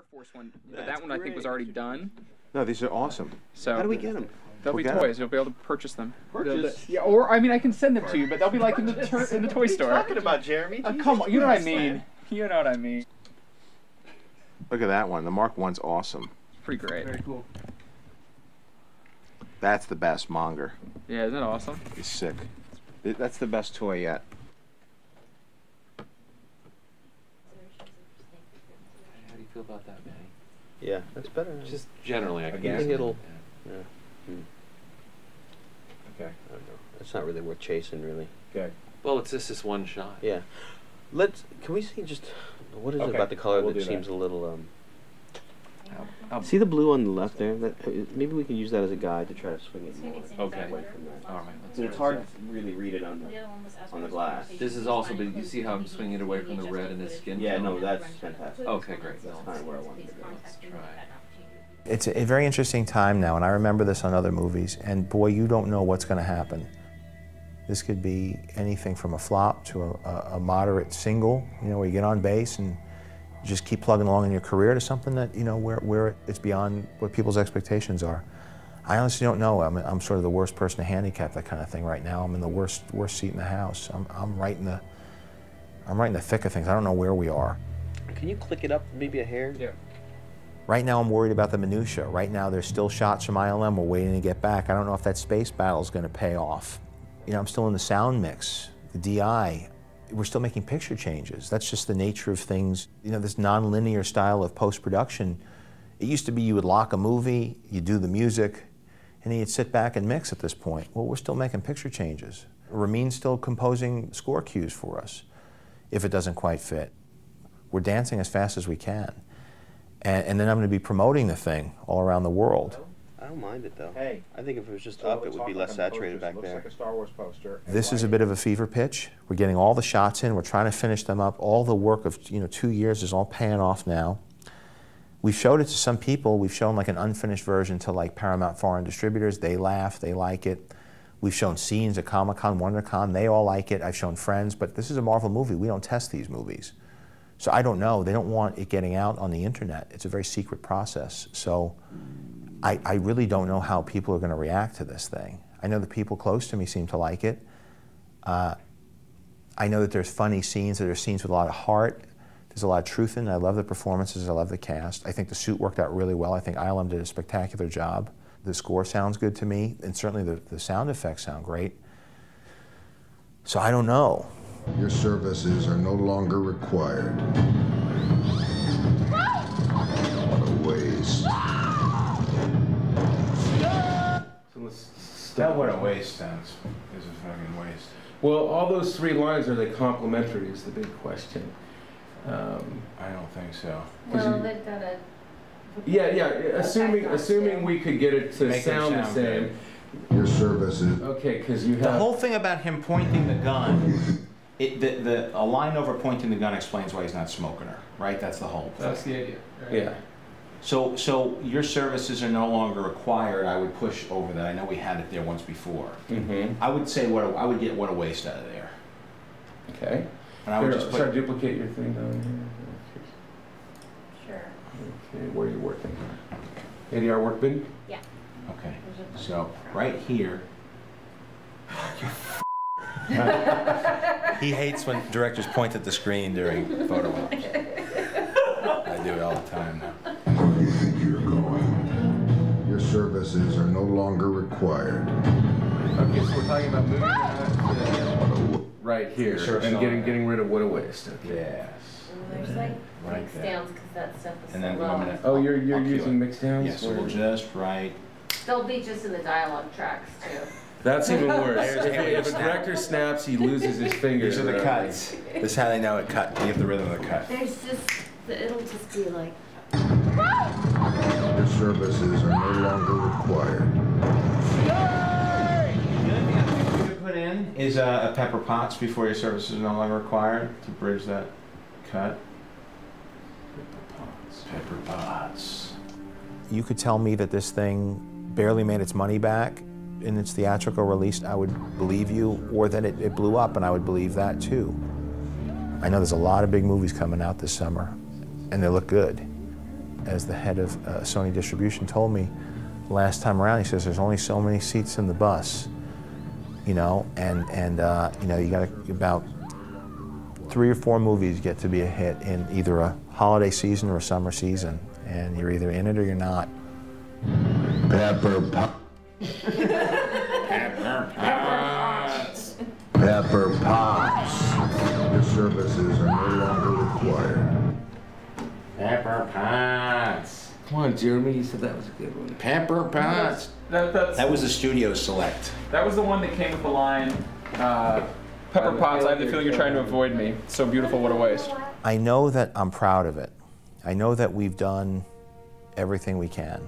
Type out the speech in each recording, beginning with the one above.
Air Force one, but that one I think was already done. No, these are awesome. So How do we get them? They'll We'll be get 'em. toys. You'll be able to purchase them. They'll- Purchase? Yeah, or I mean, I can send them to you, but they'll be like in the tur- in the toy store. talking about, Jeremy? Uh, come on, you know what I mean. man. You know what I mean. Look at that one. The Mark One's awesome. It's pretty great. Very cool. That's the best monger. Yeah, isn't that awesome? He's sick. That's the best toy yet. How do you feel about that, Manny? Yeah, that's better. Just generally, I I guess. think it'll. Yeah. Yeah. Hmm. Okay. I don't know. It's not really worth chasing, really. Okay. Well, it's just this one shot. Yeah. Let's. Can we see just what is Okay, it about the color we'll that seems that. a little um. I'll- See the blue on the left there? That, uh, maybe we can use that as a guide to try to swing it more Okay. away from that. All right. Let's it's hard to really read it on the. on the glass. This is also, but you see how I'm swinging it away from the red and the skin Yeah, tone? no, that's fantastic. Okay, great. That's kind of where I wanted to go. Let's try. It's a very interesting time now, and I remember this on other movies, and boy, you don't know what's going to happen. This could be anything from a flop to a, a, a moderate single, you know, where you get on base and you just keep plugging along in your career to something that, you know, where, where it's beyond what people's expectations are. I honestly don't know. I'm, I'm sort of the worst person to handicap that kind of thing right now. I'm in the worst, worst seat in the house. I'm, I'm right in the, I'm right in the thick of things. I don't know where we are. Can you click it up maybe a hair? Yeah. Right now, I'm worried about the minutia. Right now, there's still shots from ILM. We're waiting to get back. I don't know if that space battle is going to pay off. You know, I'm still in the sound mix, the DI. We're still making picture changes. That's just the nature of things. You know, this non-linear style of post-production. It used to be you would lock a movie, you do the music, and then you'd sit back and mix at this point. Well, we're still making picture changes. Ramin's still composing score cues for us if it doesn't quite fit. We're dancing as fast as we can. And, and then I'm going to be promoting the thing all around the world. I don't mind it though. Hey. I think if it was just up, it would be less saturated back Looks there. like a Star Wars poster. This is a bit of a fever pitch. We're getting all the shots in. We're trying to finish them up. All the work of you know two years is all paying off now. We've showed it to some people. We've shown like an unfinished version to like Paramount foreign distributors. They laugh. They like it. We've shown scenes at Comic Con, WonderCon. They all like it. I've shown friends. But this is a Marvel movie. We don't test these movies. So I don't know. They don't want it getting out on the internet. It's a very secret process. So I, I really don't know how people are going to react to this thing. I know the people close to me seem to like it. Uh, I know that there's funny scenes, that there's scenes with a lot of heart. There's a lot of truth in it. I love the performances. I love the cast. I think the suit worked out really well. I think ILM did a spectacular job. The score sounds good to me, and certainly the, the sound effects sound great. So I don't know. Your services are no longer required. Let's That stop. what a waste sounds is a fucking waste. Well, all those three lines are they complementary? Is the big question. Um, I don't think so. Well, they've got a. yeah, yeah. Assuming assuming we could get it to Make them sound the sound same. Your services. Okay, because you have The whole thing about him pointing the gun, it, the, the, a line over pointing the gun explains why he's not smoking her, right? That's the whole thing. That's the idea. Yeah. So, so your services are no longer required. I would push over that. I know we had it there once before. Mm-hmm. I would say what a, I would get what a waste out of there, Okay. and I would Here, just should I put. duplicate your thing down Sure. here? Okay, where are you working? ADR workbench? Yeah. Okay. So right here. he hates when directors point at the screen during photo ops. I do it all the time required. Okay, so we're talking about moving that uh, right here Sure, and getting getting rid of what a waste. Okay. Yes. And there's like Right mix there. downs because that stuff is And so then low. Gonna- Oh, you're you're I'll using it. mixed downs? Yes, so we'll just right. They'll be just in the dialogue tracks too. That's even worse. If, if a director snaps, he loses his fingers. These are the cuts. This is how they know it cut. You have the rhythm of the cut. There's just, it'll just be like, Your services are no longer required. The other thing I think we could put in is uh, a Pepper Potts before your services are no longer required to bridge that cut. Pepper Potts. Pepper Potts. You could tell me that this thing barely made its money back in its theatrical release, I would believe you, or that it, it blew up, and I would believe that too. I know there's a lot of big movies coming out this summer, and they look good. as the head of uh, Sony Distribution, told me last time around. He says, "There's only so many seats in the bus, you know, and and uh, you know you got about three or four movies get to be a hit in either a holiday season or a summer season, and you're either in it or you're not." Pepper pot. Pepper Potts. Your services are no longer required. Pepper Potts. Come on, Jeremy, you said that was a good one. Pepper Potts. That, that's, That was a studio select. that was the one that came with the line, uh, Pepper Potts, I have the feeling you're trying to avoid me. So beautiful, what a waste. I know that I'm proud of it. I know that we've done everything we can.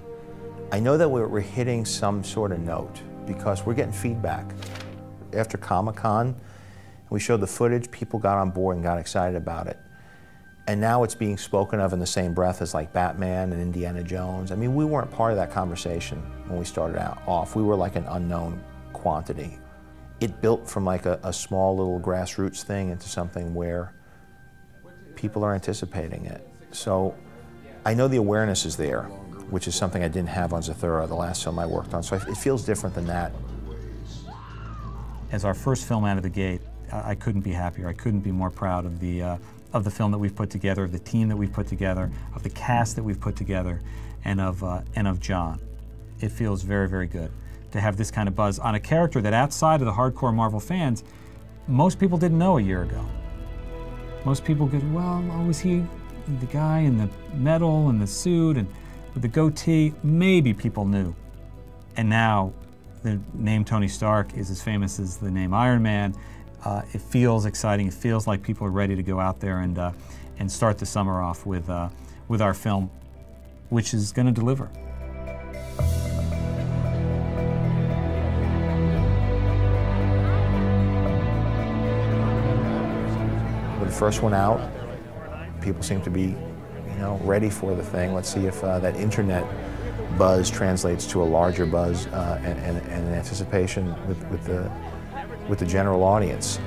I know that we're, we're hitting some sort of note because we're getting feedback. After Comic Con, we showed the footage, people got on board and got excited about it. And now it's being spoken of in the same breath as like Batman and Indiana Jones. I mean, we weren't part of that conversation when we started out off. We were like an unknown quantity. It built from like a, a small little grassroots thing into something where people are anticipating it. So I know the awareness is there, which is something I didn't have on Zathura, the last film I worked on. So it feels different than that. As our first film out of the gate, I couldn't be happier. I couldn't be more proud of the, uh, of the film that we've put together, of the team that we've put together, of the cast that we've put together, and of, uh, and of John. It feels very, very good to have this kind of buzz on a character that outside of the hardcore Marvel fans, most people didn't know a year ago. Most people go, well, oh, was he the guy in the medal and the suit and with the goatee? Maybe people knew. And now the name Tony Stark is as famous as the name Iron Man. Uh, it feels exciting. It feels like people are ready to go out there and, uh, and start the summer off with, uh, with our film, which is going to deliver. The first one out, people seem to be, you know, ready for the thing. Let's see if uh, that internet buzz translates to a larger buzz uh, and, and, and anticipation with, with the with the general audience.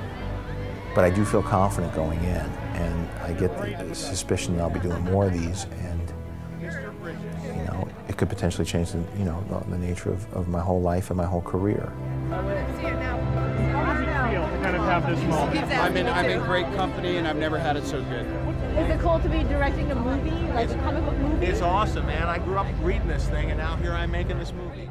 But I do feel confident going in, and I get the suspicion that I'll be doing more of these, and you know, it could potentially change the, you know, the, the nature of, of my whole life and my whole career. kind of have this. I'm in, I'm in great company and I've never had it so good. Is it cool to be directing a movie, like a comic book movie? It's awesome, man. I grew up reading this thing and now here I'm making this movie.